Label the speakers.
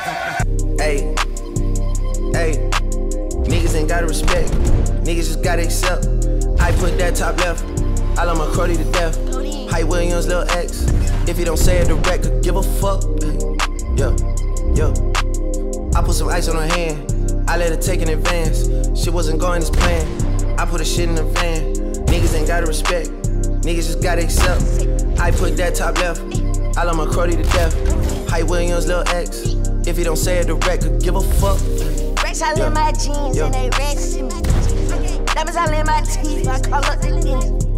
Speaker 1: Hey, hey, niggas ain't gotta respect. Niggas just gotta accept. I put that top left. I love my Cody to death. Hype Williams, Lil X. If you don't say it direct, could give a fuck. Yo, yeah, yeah. I put some ice on her hand. I let her take an advance. She wasn't going as planned. I put a shit in the van. Niggas ain't gotta respect. Niggas just gotta accept. I put that top left. I love my Crody to death. Hype Williams, Lil X. If you don't say it direct, could give a fuck.
Speaker 2: Racks all in my jeans
Speaker 1: Yeah.
Speaker 2: and they racks in me. Diamonds all in my teeth, I call up the lens.